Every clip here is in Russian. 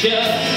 future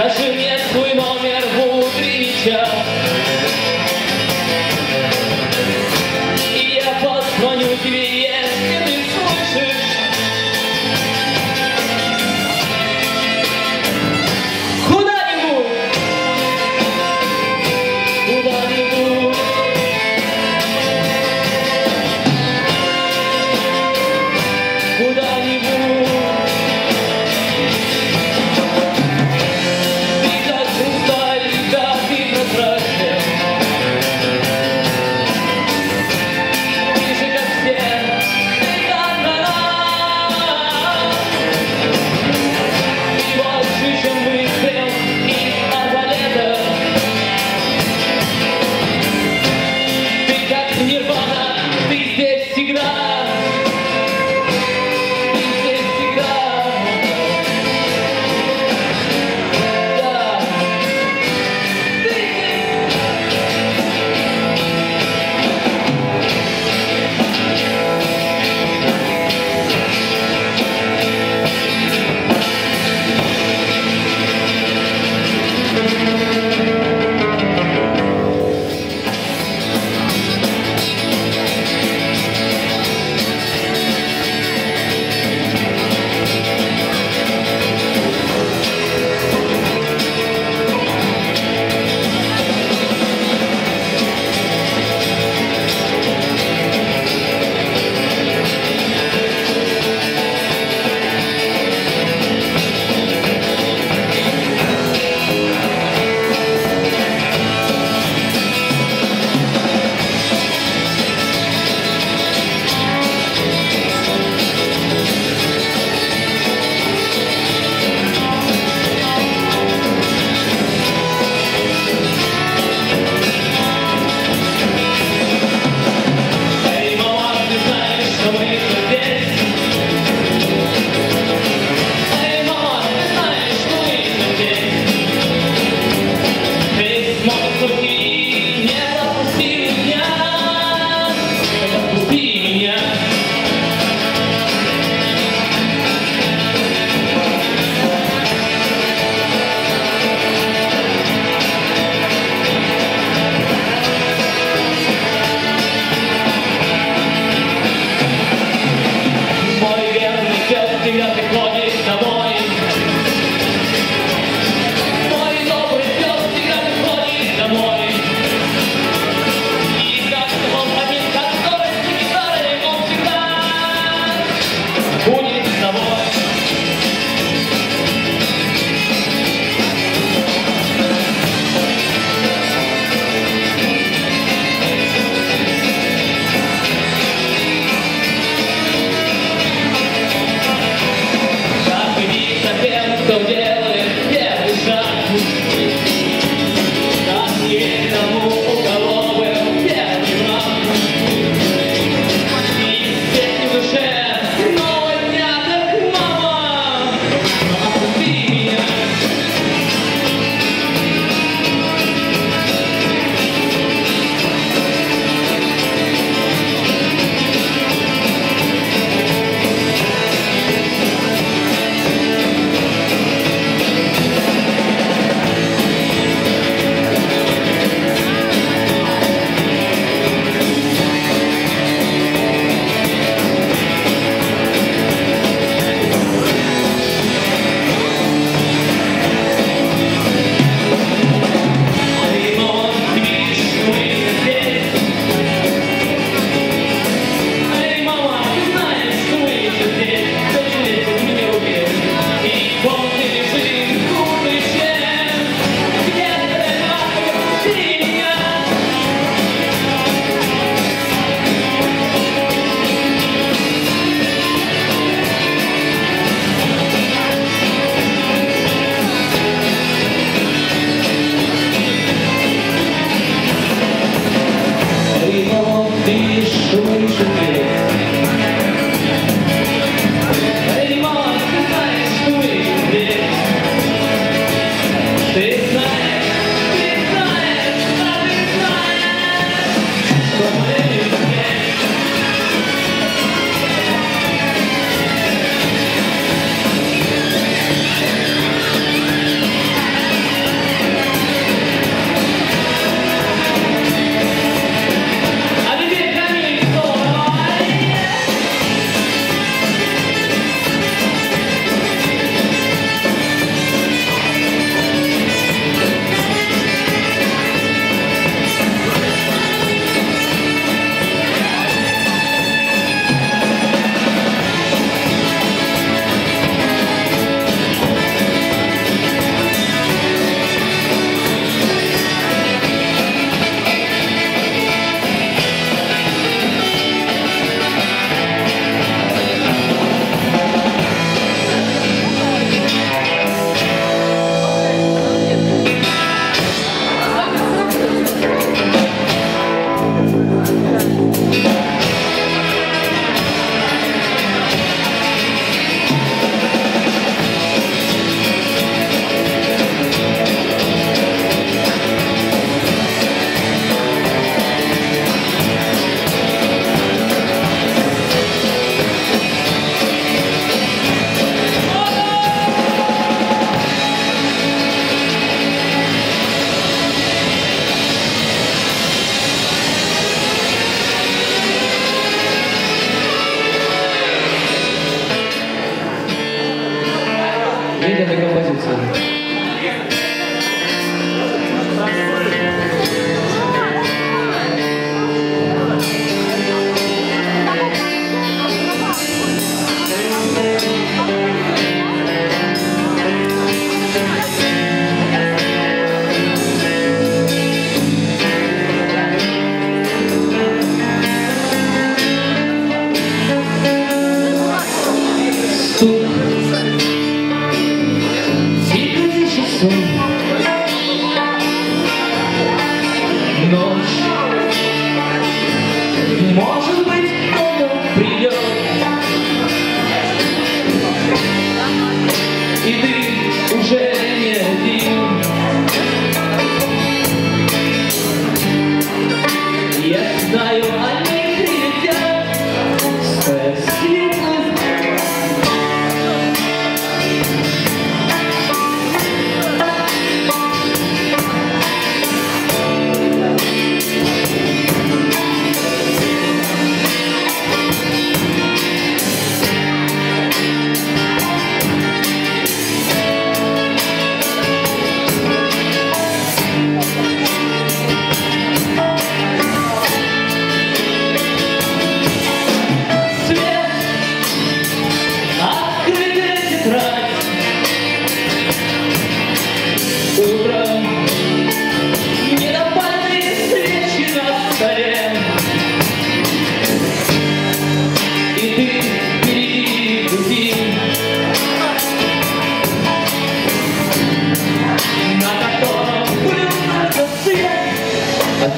Скажи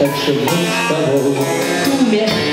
а также мы с тобой. Но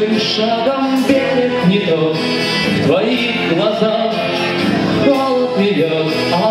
Каждым шагом берег не тот, В твоих глазах холод и а